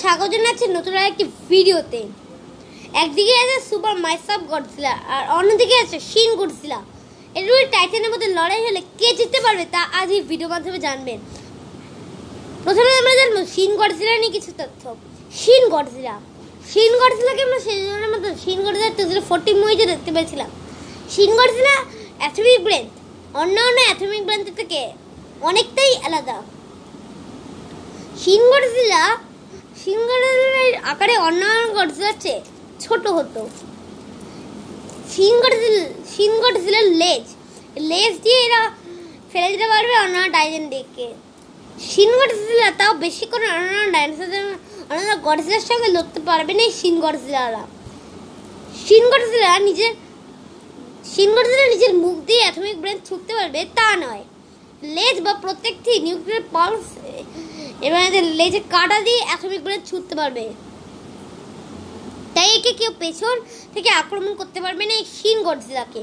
স্বাগত জানাচ্ছি নতুন একটি ভিডিওতে। একদিকে আছে সুপার মাইসাপ গডজিলা, আর অন্যদিকে আছে শিন গডজিলা। এর দুই টাইটানের মধ্যে লড়াই হলে কে জিততে পারবে তা আজ এই ভিডিও মাধ্যমে জানবেন। প্রথমে আমরা জানব শিন গডজিলা নিয়ে কিছু তথ্য। শিন গডজিলা। শিন গডজিলাকে আমরা সেই জন্য মতো Shin Godzilla two zero forty মুভিতে দেখতে পেয়েছিলাম। শিন গডজিলা অ্যাথমিক ব্রেন অন্য অন্য অ্যাথমিক ব্রেন থেকে অনেকটাই আলাদা। শিন গডজিলা গডজিলার আকারে অন্যান্য গডজিলার চেয়ে ছোট হতো। শিন গডজিলার লেজ লেজ দিয়ে এরা ফেলে দিতে পারবে অন্যান্য ডাইজেনদেরকে শিন গডজিলা তাও বেশি করে অন্যান্য ডাইনোসরদের অন্যান্য গডজিলার সঙ্গে লড়তে পারবে না এই শিন গডজিলারা শিন গডজিলা নিজের শিন গডজিলা নিজের মুখ দিয়ে অ্যাটমিক ব্রেন ছুটতে পারবে তা নয়। লেজ বা প্রত্যেকটি নিউক্লিয়ার পালস এবার এদের লেজে কাটা দিয়ে অ্যাটমিক ব্রেন ছুটতে পারবে। তাই একে কেউ পেছন থেকে আক্রমণ করতে পারবে না এই শিন গডজিলাকে।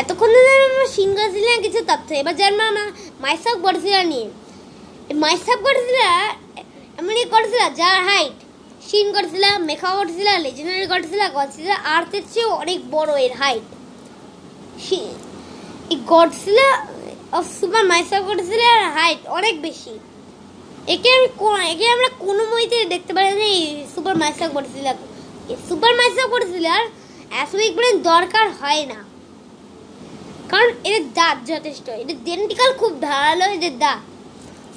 এতক্ষণ ধরে আমরা শিন গডজিলা কিছু তথ্য। এবার জানব আমরা মাইসাপ গডজিলা নিয়ে। এই মাইসাপ গডজিলা এমন গডজিলা যার height Shin Godzilla, mecha Godzilla legendary Godzilla Godzilla আর্থের চেয়েও অনেক বড় এর হাইট এই গডজিলা অফ সুপার মাইসাপ গডজিলার হাইট অনেক বেশি। একে আমি একে আমরা কোনো মুভিতে দেখতে পারি না এই সুপার মাইসাপ গডজিলা এই সুপার মাইসাপ গডজিলার অ্যাসমিক ব্রেন দরকার হয় না। কারণ এদের দাঁত যথেষ্ট, এদের ডেন্টিকাল খুব ধারালো এদের দাঁত।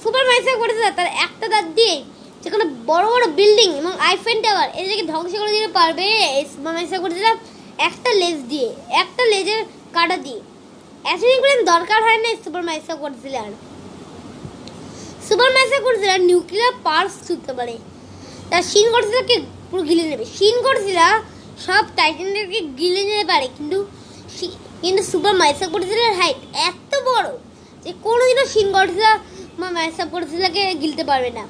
সুপার মাইসাপ গডজিলা তার একটা দাঁত দিয়ে যেখানে বড় বড় বিল্ডিং এবং আইফেন টাওয়ার এদেরকে ধ্বংস করে দিতে পারবে সুপার মাইসাপ গডজিলা একটা লেজ দিয়ে, একটা লেজের কাটা দিয়ে। অ্যাসমিক ব্রেন দরকার হয় না সুপার মাইসাপ গডজিলার সুপার ম্যাসা গডজিলা নিউক্লিয়ার পার্স ছুটতে পারে। তার শিন গডজিলাকে পুরো গিলে নেবে। শিন গডজিলা সব টাইটানদেরকে গিলে নিতে পারে, কিন্তু কিন্তু সুপার মাইসা গডজিলার হাইট এত বড় যে কোনোদিনও শিন গডজিলা বা মাইসা গডজিলাকে গিলতে পারবে না।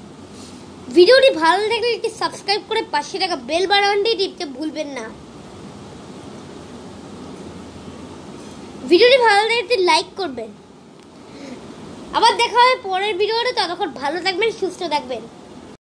ভিডিওটি ভালো লাগলে একটি সাবস্ক্রাইব করে পাশে টাকা বেল বাটনটি টিপতে ভুলবেন না। ভিডিওটি ভালো লাগে লাইক করবেন। আবার দেখা হবে পরের ভিডিওটা ততক্ষণ ভালো থাকবেন, সুস্থ থাকবেন।